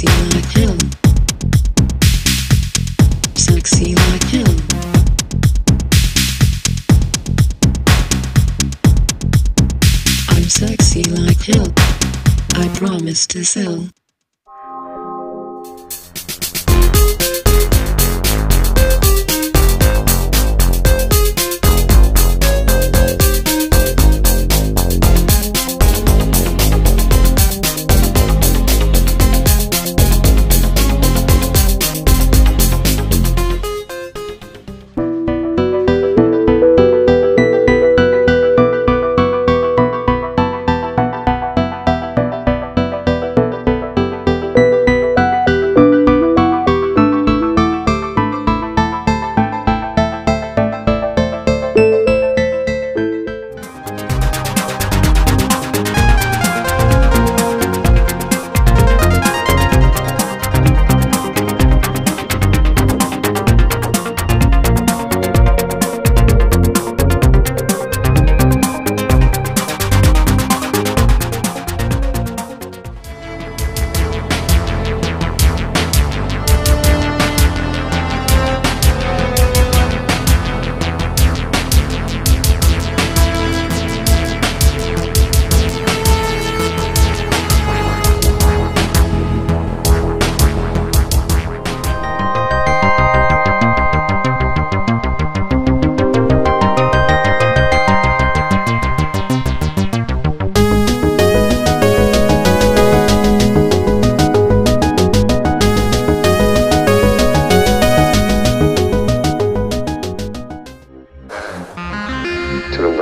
Sexy like him. Sexy like him. I'm sexy like hell. I promise to sell.